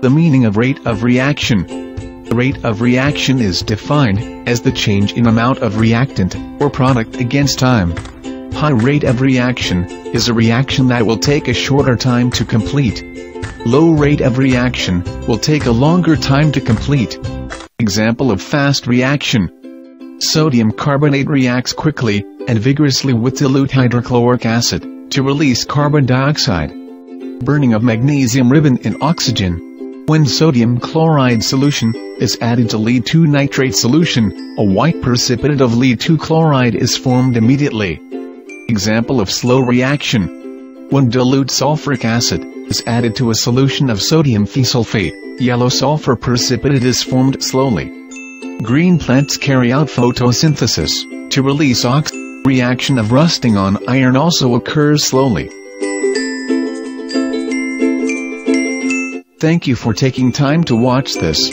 The meaning of rate of reaction. The rate of reaction is defined as the change in amount of reactant or product against time. High rate of reaction is a reaction that will take a shorter time to complete. Low rate of reaction will take a longer time to complete. Example of fast reaction. Sodium carbonate reacts quickly and vigorously with dilute hydrochloric acid to release carbon dioxide. Burning of magnesium ribbon in oxygen when sodium chloride solution is added to lead 2 nitrate solution, a white precipitate of lead 2 chloride is formed immediately. Example of slow reaction. When dilute sulfuric acid is added to a solution of sodium thiosulfate, yellow sulfur precipitate is formed slowly. Green plants carry out photosynthesis to release oxygen. Reaction of rusting on iron also occurs slowly. Thank you for taking time to watch this.